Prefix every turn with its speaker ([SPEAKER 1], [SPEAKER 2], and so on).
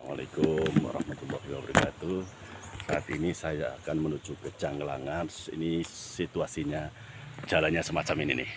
[SPEAKER 1] Assalamualaikum warahmatullahi wabarakatuh. Saat ini saya akan menuju ke Janggelangan Ini situasinya jalannya semacam ini nih.